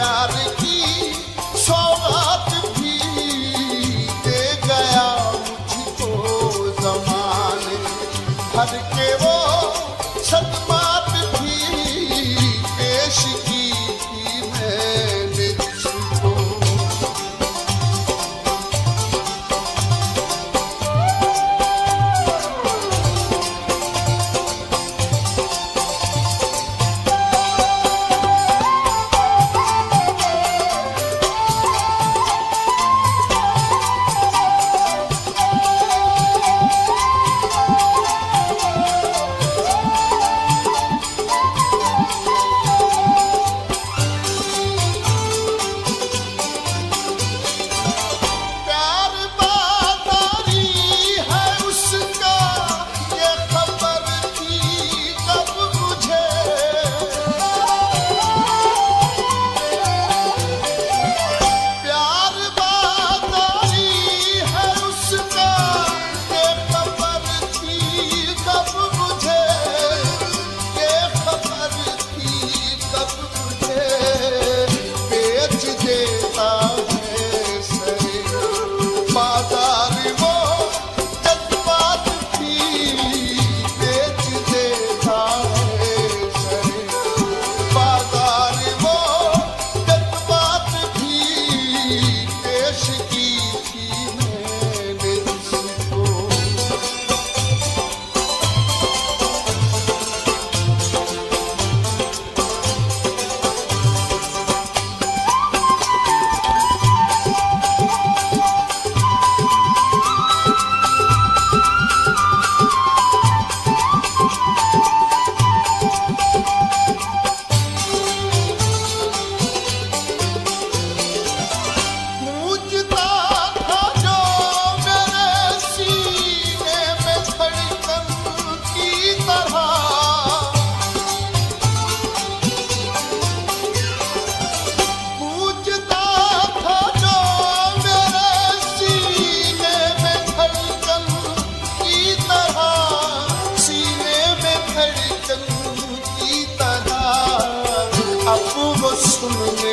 प्यार की for my name.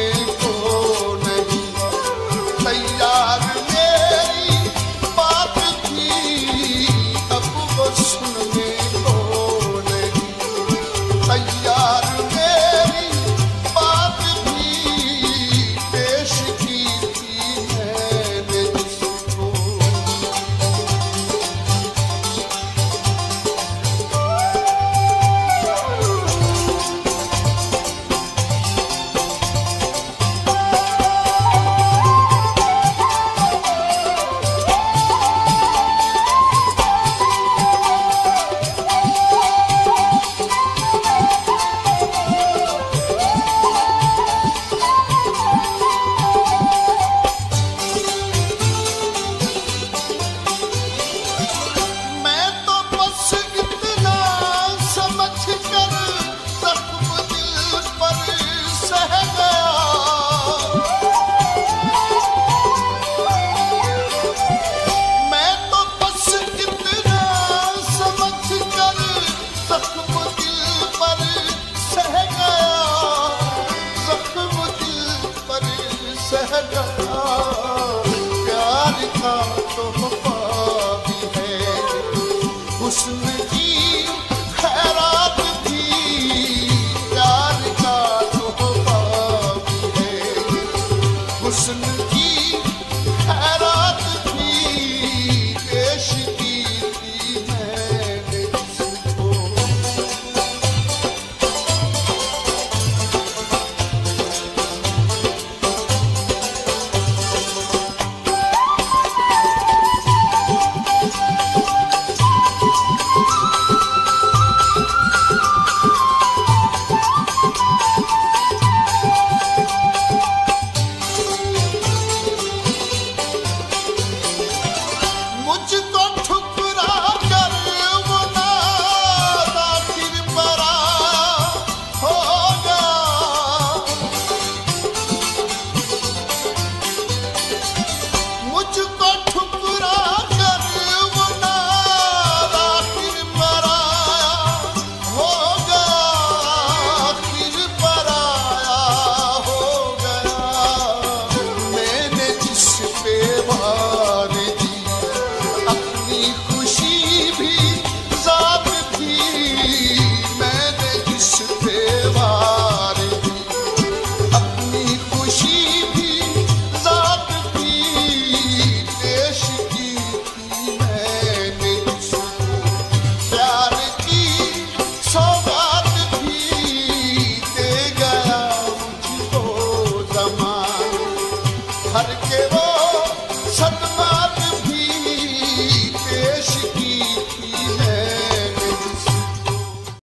हर के वो सदमा